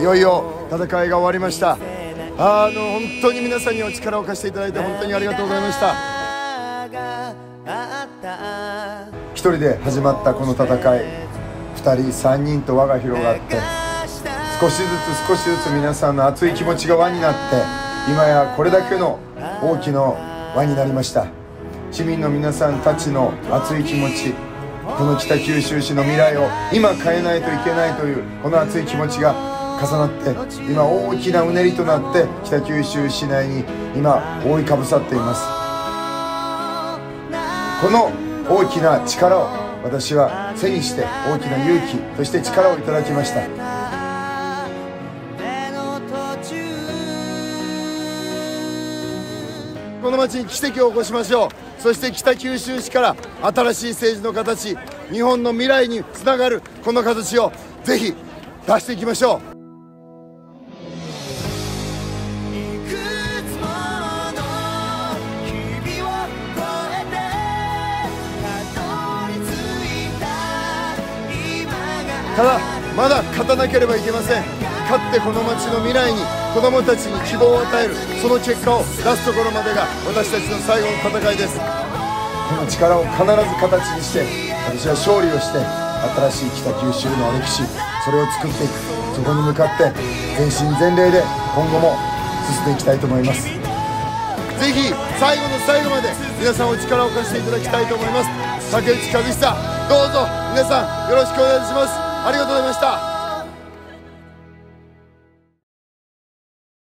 いよいよ戦いが終わりました。あの本当に皆さんにお力を貸していただいて本当にありがとうございました。一人で始まったこの戦い2人3人と輪が広がって少しずつ少しずつ皆さんの熱い気持ちが輪になって今やこれだけの大きな輪になりました。市民の皆さんたちの熱い気持ちこの北九州市の未来を今変えないといけないというこの熱い気持ちが重なって今大きなうねりとなって北九州市内に今覆いかぶさっています。この大きな力を私は背にして大きな勇気そして力をいただきました。この町に奇跡を起こしましょう。そして北九州市から新しい政治の形日本の未来につながるこの形をぜひ出していきましょう。ただまだ勝たなければいけません。勝ってこの町の未来に子どもたちに希望を与えるその結果を出すところまでが私たちの最後の戦いです。この力を必ず形にして私は勝利をして新しい北九州の歴史それを作っていく。そこに向かって全身全霊で今後も進んでいきたいと思います。ぜひ最後の最後まで皆さんお力を貸していただきたいと思います。竹内和久どうぞ皆さんよろしくお願いします。ありがとうございました